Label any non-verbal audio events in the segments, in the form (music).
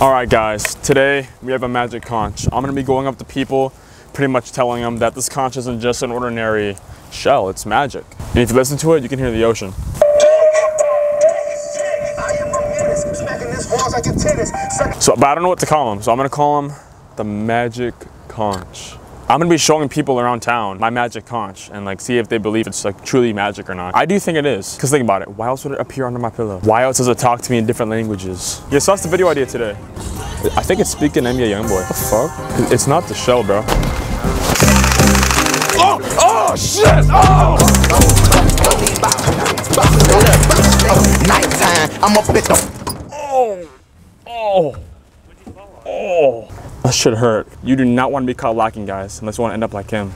All right, guys, today we have a magic conch. I'm gonna be going up to people, pretty much telling them that this conch isn't just an ordinary shell, it's magic. And if you listen to it, you can hear the ocean. So, but I don't know what to call him, so I'm gonna call him the magic conch. I'm gonna be showing people around town my magic conch and like see if they believe it's like truly magic or not. I do think it is, cause think about it. Why else would it appear under my pillow? Why else does it talk to me in different languages? Yeah, so that's the video idea today. I think it's speaking NBA Youngboy. What the fuck? It's not the shell, bro. Oh, oh shit! Oh! Nighttime, I'm up at the Oh! Oh! Oh! That should hurt. You do not want to be caught lacking, guys, unless you want to end up like him.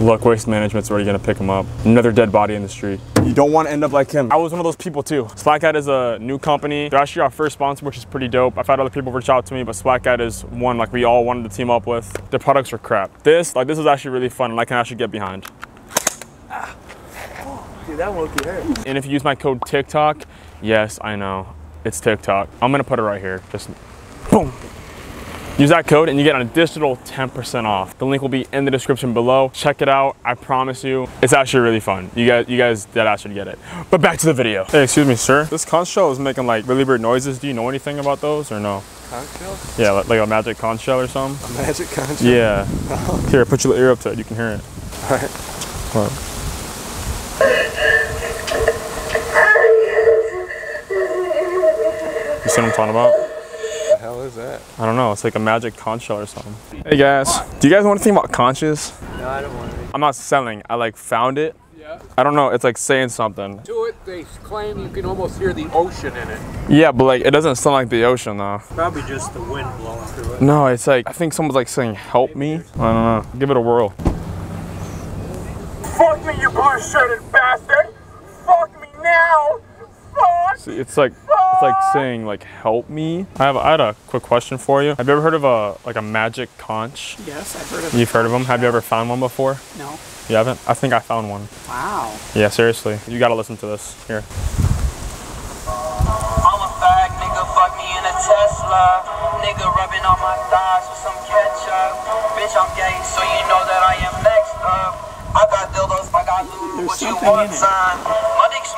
Look, waste management's already gonna pick him up. Another dead body in the street. You don't want to end up like him. I was one of those people too. Slackhat is a new company. They're actually our first sponsor, which is pretty dope. I've had other people reach out to me, but Slackhat is one like we all wanted to team up with. Their products are crap. This, like this is actually really fun and I can actually get behind. Dude, that won't get hurt. And if you use my code TikTok, yes, I know, it's TikTok. I'm gonna put it right here. Just boom. Use that code and you get an additional 10% off. The link will be in the description below. Check it out. I promise you, it's actually really fun. You guys, you guys dead ass should get it. But back to the video. Hey, excuse me, sir. This conch shell is making like really weird noises. Do you know anything about those or no? Conch shell? Yeah, like, like a magic conch shell or something. A magic conch shell? Yeah. (laughs) Here, put your ear up to it. You can hear it. Alright. Hold on. You see what I'm talking about? Hell is that? I don't know. It's like a magic conch shell or something. Hey guys, do you guys want to think about conches? No, I don't want to. I'm not selling. I like found it. Yeah. I don't know. It's like saying something. To it, they claim you can almost hear the ocean in it. Yeah, but like it doesn't sound like the ocean though. Probably just the wind blowing through it. No, it's like I think someone's like saying "help me." I don't know. Give it a whirl. Fuck me, you blue-shirted bastard! Fuck me now! Fuck! See, it's like it's like saying like "help me." I have I had a quick question for you. Have you ever heard of a like a magic conch? Yes, I've heard of You've heard of them? Have you ever found one before? No. You haven't? I think I found one. Wow. Yeah, seriously. You gotta listen to this. Here. I'm a fag, nigga, fuck me in a Tesla. Nigga rubbing on my thighs with some ketchup. Bitch, I'm gay, so you know that I am next up. I got dildos, I got lube, what you want, son?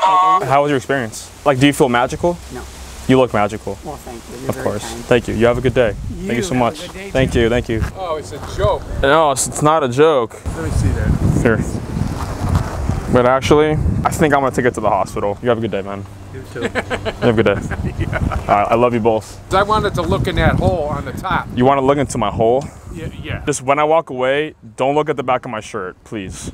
My dick small. How was your experience? Like, do you feel magical? No. You look magical. Well, thank you. You're Of course. kind. Thank you. You have a good day. thank you so have a much. good day, thank you. Thank you. Oh, it's a joke. No, it's, it's not a joke. Let me see that. Here. But actually, I think I'm gonna take it to the hospital. You have a good day, man. You too. You have a good day. (laughs) All right, I love you both. I wanted to look in that hole on the top. You want to look into my hole? Yeah, yeah. Just when I walk away, don't look at the back of my shirt, please.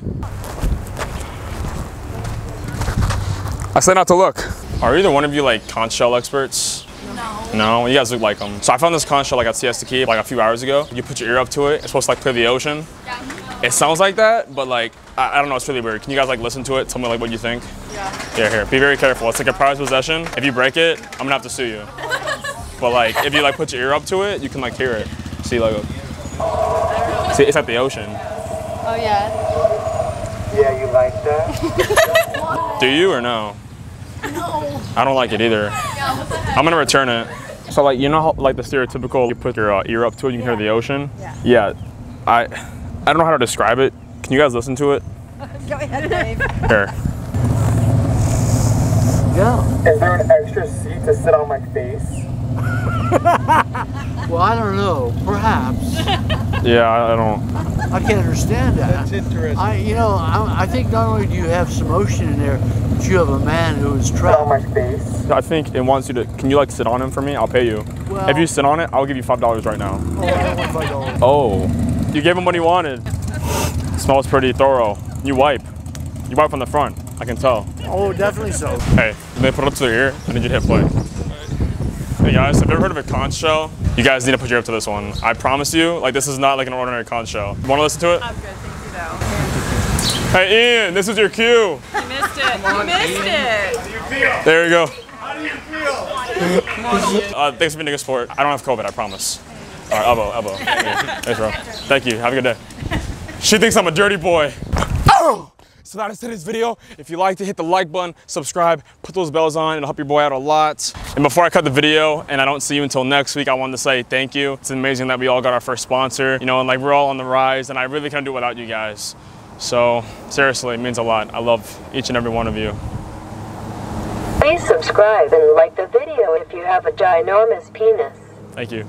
I said not to look. Are either one of you like conch shell experts? No. No, you guys look like them. So I found this conch shell like at Siesta Key like a few hours ago. You put your ear up to it. It's supposed to like clear the ocean. Yeah. It sounds like that, but like I, I don't know. It's really weird. Can you guys like listen to it? Tell me like what you think. Yeah. Yeah. Here, be very careful. It's like a prized possession. If you break it, I'm gonna have to sue you. (laughs) but like if you like put your ear up to it, you can like hear it. See like. See, it's at the ocean. Oh yeah. Yeah, you like that? (laughs) Do you or no? No. I don't like it either. I'm gonna return it. So like you know how like the stereotypical you put your uh, ear up to it, you can hear the ocean. Yeah. Yeah. I I don't know how to describe it. Can you guys listen to it? Go ahead, Dave. Here. Yeah. Is there an extra seat to sit on my face? (laughs) Well, I don't know. Perhaps. Yeah, I, I don't. I can't understand that. That's interesting. I, you know, I, I think not only do you have some ocean in there, but you have a man who is Sit on my trapped. face? I think it wants you to. Can you like sit on him for me? I'll pay you. Well, If you sit on it, I'll give you five dollars right now. oh, I want five dollars. (laughs) Oh, you gave him what he wanted. Smells pretty thorough. You wipe. You wipe from the front. I can tell. Oh, definitely so. Hey, they put it up to their ear. I need you to hit play. Hey guys, have you ever heard of a conch shell? You guys need to put your up to this one. I promise you, like this is not like an ordinary conch shell. You want to listen to it? I'm good, thank you though. Hey Ian, this is your cue. You missed it. You missed it. How do you feel? There you go. How do you feel? Come on, Ian. Uh, thanks for being a good sport. I don't have COVID, I promise. All right, elbow, elbow. Thanks, bro. Thank you. Have a good day. She thinks I'm a dirty boy. So that is today's video. If you liked it, hit the like button, subscribe, put those bells on. It'll help your boy out a lot. And before I cut the video and I don't see you until next week, I wanted to say thank you. It's amazing that we all got our first sponsor, you know, and like we're all on the rise and I really couldn't do it without you guys. So seriously, it means a lot. I love each and every one of you. Please subscribe and like the video if you have a ginormous penis. Thank you.